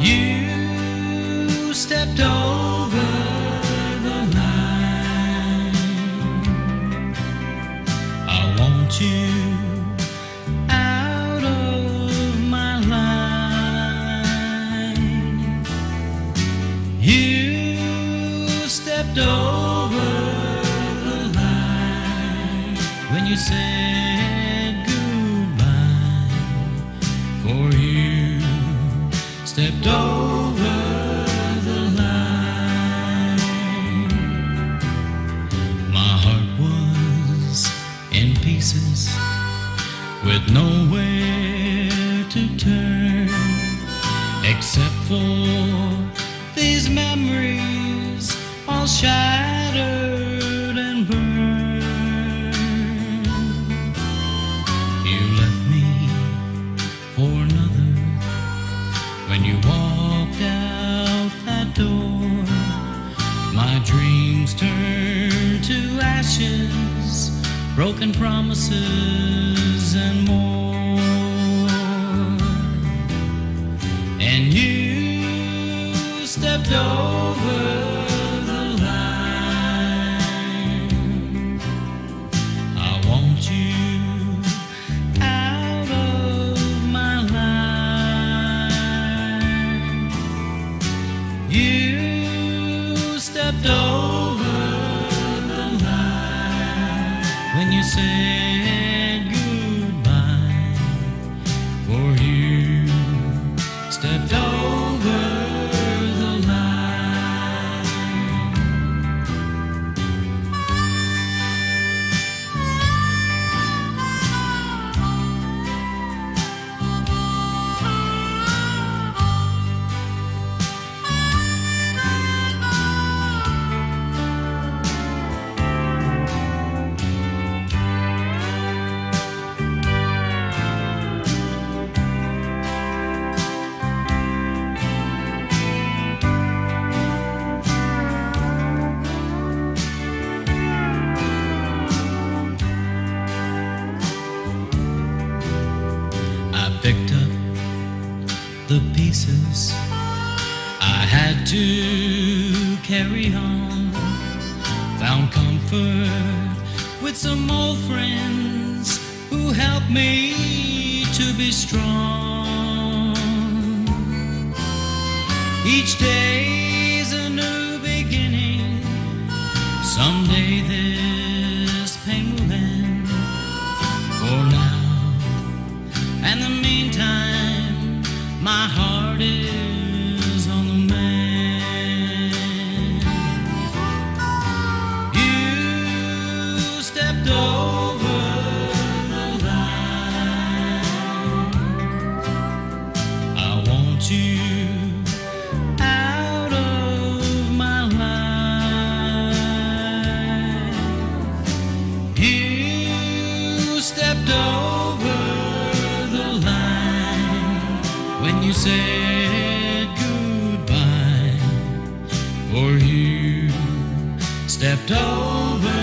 You stepped over the line. I want you. over the line when you say Over the line. My heart was in pieces with nowhere to turn except for these memories all shattered dreams turned to ashes, broken promises, you said goodbye. For had to carry on. Found comfort with some old friends who helped me to be strong. Each day's a new beginning. Someday this pain will end. For now, and the meantime, my heart said goodbye. For you stepped over